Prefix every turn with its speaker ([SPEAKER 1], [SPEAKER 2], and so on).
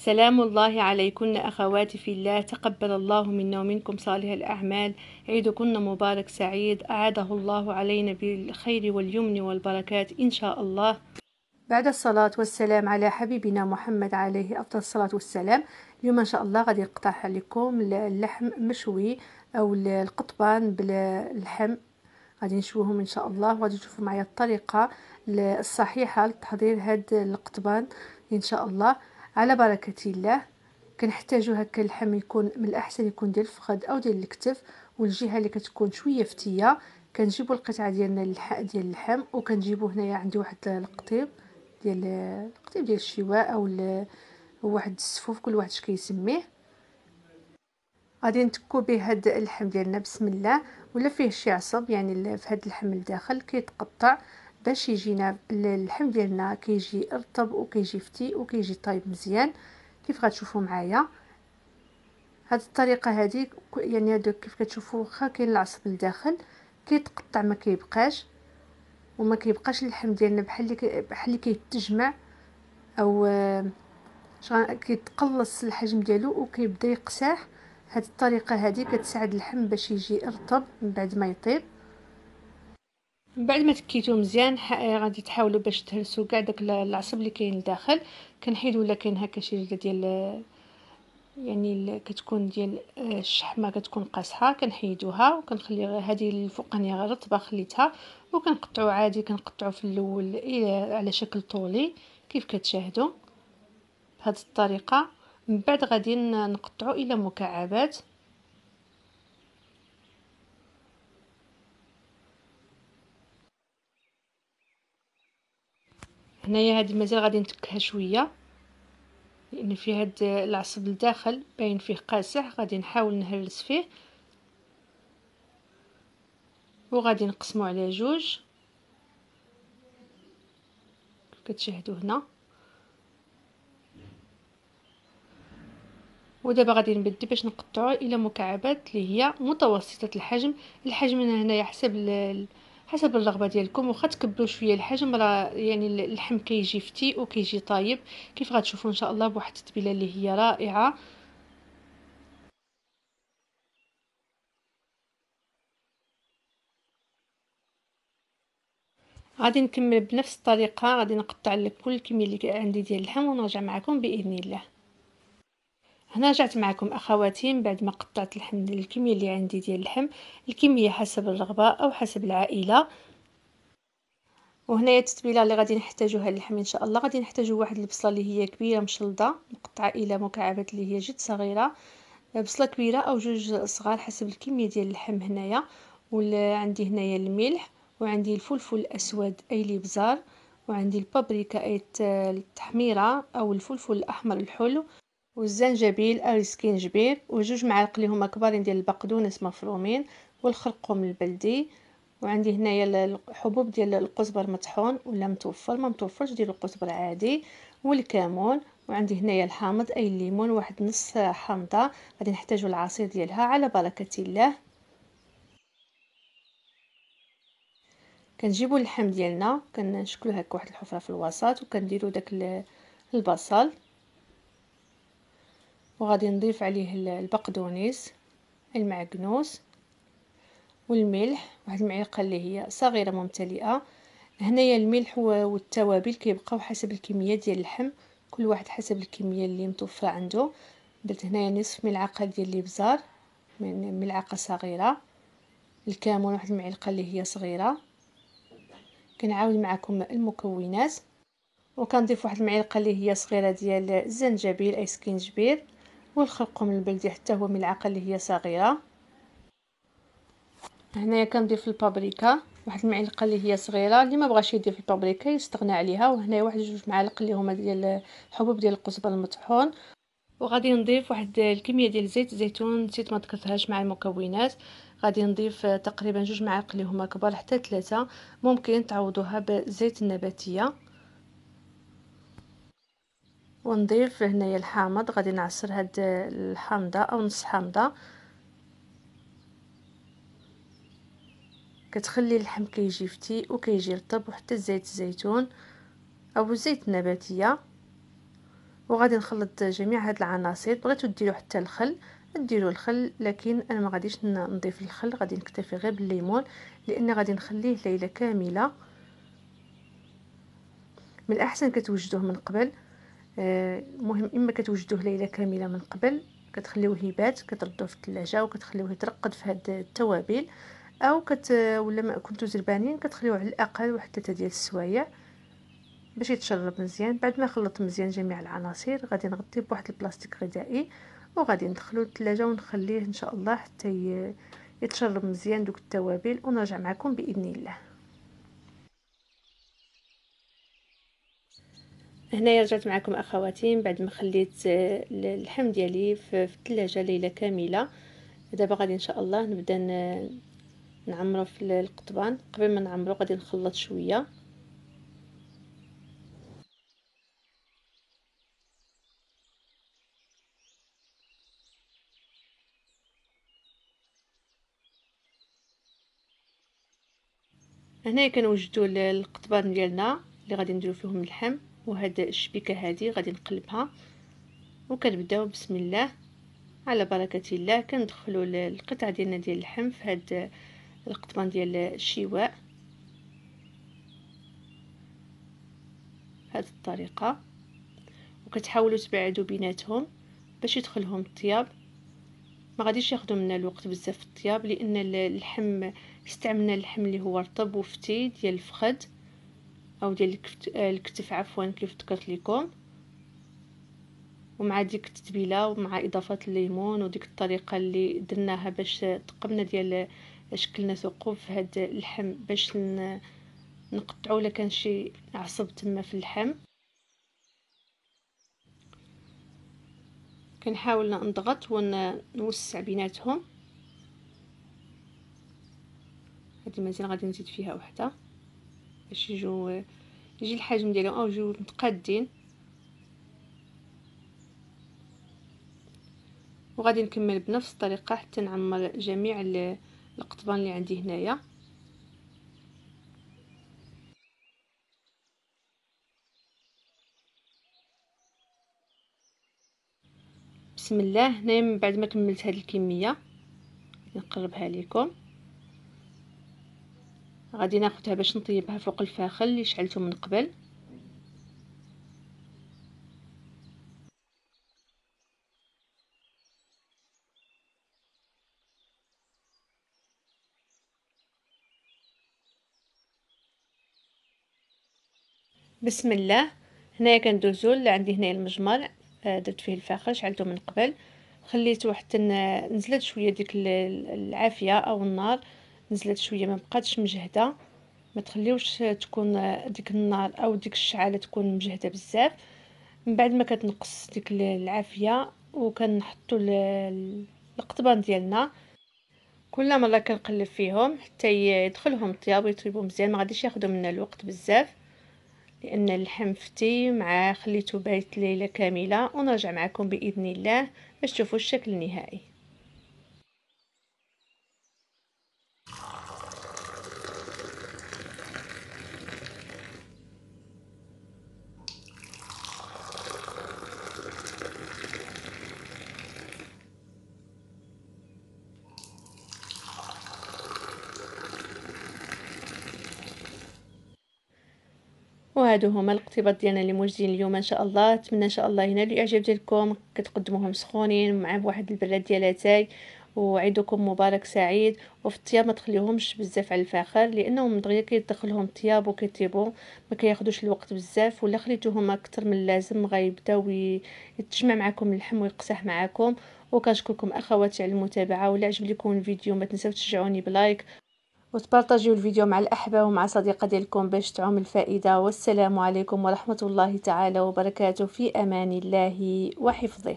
[SPEAKER 1] سلام الله عليكن أخواتي في الله تقبل الله منا ومنكم صالح الأعمال. عيدكن مبارك سعيد. أعاده الله علينا بالخير واليمن والبركات إن شاء الله. بعد الصلاة والسلام على حبيبنا محمد عليه أفضل الصلاة والسلام. اليوم إن شاء الله غادي نقترح عليكم اللحم مشوي أو القطبان باللحم. غادي نشويهم إن شاء الله. وغادي تشوفوا معايا الطريقة الصحيحة لتحضير هاد القطبان إن شاء الله. على بركة الله. كنحتاجو هكا اللحم يكون من الأحسن يكون ديال الفخذ أو ديال الكتف والجهة اللي كتكون شوية فتية. كنجيبو القطعة ديالنا ديال اللحم وكنجيبو هنايا عندي واحد القطيب ديال القطيب ديال الشواء أو واحد السفوف كل واحد كيسميه. غادي نتكو به هاد اللحم ديالنا بسم الله. ولا فيه شي عصب يعني في هاد اللحم الداخل كيتقطع. باش يجينا اللحم ديالنا كيجي رطب وكيجي فتي وكيجي طايب مزيان. كيف غتشوفوا معايا؟ هاد الطريقة هذه يعني هادو كيف كتشوفوا واخا كاين العصب لداخل كيتقطع ما كيبقاش وما كيبقاش اللحم ديالنا بحال اللي بحال اللي كيتجمع أو كيتقلص الحجم ديالو وكيبدا يقساح. هاد الطريقة هذه كتساعد اللحم باش يجي رطب من بعد ما يطيب. من بعد ما تكيتو مزيان غادي تحاولوا باش تهرسوا كاع داك العصب اللي كاين لداخل. كنحيدوا ولا كاين هكا شي جلده ديال يعني كتكون ديال الشحمة كتكون قاصحة كنحيدوها وكنخلي هذه الفوقانيه رطبه خليتها وكنقطعوا عادي كنقطعوا في الأول على شكل طولي كيف كتشاهدوا بهذه الطريقة. من بعد غادي نقطعوا إلى مكعبات. هنايا هذه مازال غادي نتكها شوية. لأن فيه هاد العصب لداخل باين فيه قاسح غادي نحاول نهرس فيه. وغادي نقسمو على جوج. كتشاهدوا هنا. ودابا غادي نبدل باش نقطعو إلى مكعبات اللي هي متوسطة الحجم. الحجم هنايا حسب حسب الرغبة ديالكم واخا تكبروا شوية الحجم راه يعني اللحم كيجي فتي وكيجي طايب كيف غتشوفوا إن شاء الله بواحد التتبيلة اللي هي رائعة؟ غادي نكمل بنفس الطريقة غادي نقطع لك كل الكميه اللي عندي ديال اللحم ونرجع معكم بإذن الله. هنا رجعت معكم أخواتي من بعد ما قطعت اللحم الكمية اللي عندي ديال اللحم الكمية حسب الرغبة أو حسب العائلة. وهنايا التتبيلة اللي غادي نحتاجوها اللحم إن شاء الله. غادي نحتاجو واحد البصلة اللي هي كبيرة مشلضة مقطعة إلى مكعبات اللي هي جد صغيرة. بصلة كبيرة أو جوج صغار حسب الكمية ديال اللحم هنايا. وعندي هنايا الملح وعندي الفلفل الأسود أي الابزار وعندي البابريكا أي التحميرة أو الفلفل الأحمر الحلو. والزنجبيل أو السكينجبير وجوج معالق اللي هما كبارين ديال البقدونس مفرومين والخرقوم البلدي. وعندي هنايا الحبوب ديال القزبر مطحون ولا متوفر ما متوفرش ديال القزبر عادي. والكمون وعندي هنايا الحامض أي الليمون واحد نص حامضة. غادي نحتاجو العصير ديالها على بركة الله. كنجيبو اللحم ديالنا كنشكلو هكا واحد الحفرة في الوسط وكنديرو داك البصل. وغادي نضيف عليه البقدونس المعكنوس والملح واحد المعلقة اللي هي صغيرة ممتلئة. هنايا الملح والتوابل كيبقاو حسب الكمية ديال اللحم كل واحد حسب الكمية اللي متوفرة عنده. درت هنايا نصف ملعقة ديال الإبزار من ملعقة صغيرة. الكمون واحد المعلقة اللي هي صغيرة. كنعاود معكم المكونات. وكنضيف واحد المعلقة اللي هي صغيرة ديال الزنجبيل اي سكينجبير والخرقوم البلدي حتى هو ملعقه اللي هي صغيره هنايا كنضيف البابريكا واحد المعلقة اللي هي صغيرة اللي ما بغاش يضيف البابريكا يستغنى عليها وهنايا واحد جوج معالق اللي هما ديال الحبوب ديال القزبر المطحون. وغادي نضيف واحد الكمية ديال زيت الزيتون نسيت ما ذكرتهاش مع المكونات. غادي نضيف تقريبا جوج معالق اللي هما كبار حتى ثلاثة. ممكن تعوضوها بالزيت النباتية. ونضيف هنايا الحامض غادي نعصر هاد الحامضة أو نص حامضة. كتخلي اللحم كيجي فتي وكيجي رطب وحتى زيت الزيتون أو الزيت النباتية. وغادي نخلط جميع هاد العناصر بغيتو ديروا حتى الخل. ديروا الخل لكن أنا ما غاديش نضيف الخل غادي نكتفي غير بالليمون لأن غادي نخليه ليلة كاملة. من الأحسن كتوجدوه من قبل. آه مهم إما كتوجدوه ليلة كاملة من قبل كتخليوه يبات كتردوه في الثلاجة وكتخليوه يترقد في هاد التوابل أو كت ولا ما كنتو زربانين كتخليوه على الأقل واحد 3 ديال السوايع باش يتشرب مزيان. بعد ما خلط مزيان جميع العناصر غادي نغطيه بواحد البلاستيك غذائي وغادي ندخلو للثلاجة ونخليه إن شاء الله حتى يتشرب مزيان دوك التوابل ونرجع معكم بإذن الله. هنايا رجعت معكم أخواتي بعد ما خليت اللحم ديالي في الثلاجة ليلة كاملة. دابا غادي إن شاء الله نبدا نعمرو في القطبان. قبل ما نعمرو غادي نخلط شوية. هنا كنوجدوا القطبان ديالنا اللي غادي نديرو فيهم اللحم. وهاد الشبيكة هذه غادي نقلبها. وكنبداو بسم الله. على بركة الله كندخلوا القطع ديالنا ديال اللحم في هاد القطبان ديال الشواء. بهذه الطريقة. وكتحاولوا تبعدوا بيناتهم باش يدخلهم الطياب. ما غاديش ياخذوا منا الوقت بزاف في الطياب لأن اللحم استعملنا اللحم اللي هو رطب وفتي ديال الفخذ. أو ديال الكتف عفوا كيف ذكرت لكم. ومع ديك التتبيلة ومع اضافه الليمون وديك الطريقة اللي درناها باش تقمنا ديال شكلنا ثقوب في هاد اللحم باش نقطعو إلا كان شي عصب تما في اللحم. كنحاول نضغط ونوسع بيناتهم. هذه مزيان غادي نزيد فيها وحدة. باش يجوا يجي الحجم ديالهم أو يجوا متقادين. وغادي نكمل بنفس الطريقة حتى نعمر جميع القطبان اللي عندي هنايا. بسم الله هنا من بعد ما كملت هذه الكمية نقربها لكم غادي ناخذها باش نطيبها فوق الفاخل اللي شعلته من قبل. بسم الله. هنايا كندوزو عندي هنايا المجمر آه، درت فيه الفاخر شعلته من قبل. خليته حتى نزلت شوية ديك العافية أو النار. نزلت شوية ما بقاتش مجهدة. ما تخليوش تكون ديك النار أو ديك الشعالة تكون مجهدة بزاف. من بعد ما كتنقص ديك العافية وكنحطوا القطبان ديالنا. كل مرة كنقلب فيهم حتى يدخلهم الطياب ويطيبوا مزيان ما غاديش ياخذوا منا الوقت بزاف. لأن اللحم فتي مع خليته بايت ليلة كاملة. ونرجع معكم بإذن الله باش تشوفوا الشكل النهائي. وهادو هما القطبان ديالنا اللي موجدين اليوم إن شاء الله نتمنى إن شاء الله ينالوا الاعجاب ديالكم كتقدموهم سخونين مع واحد البراد ديال اتاي وعيدكم مبارك سعيد. وفي الطياب ما تخليوهمش بزاف على الفاخر لأنهم دغيا كيدخلهم الطياب وكيطيبوا ما كياخذوش الوقت بزاف. ولا خليتوهم أكثر من اللازم غيبداو يتجمع معكم اللحم ويقصح معكم. وكنشكركم أخواتي على المتابعة. ولا عجبكم الفيديو ما تنساوش تشجعوني ب like. وتبارطاجيو الفيديو مع الأحبة ومع صديقة ديالكم باش تعم الفائدة والسلام عليكم ورحمة الله تعالى وبركاته. في أمان الله وحفظه.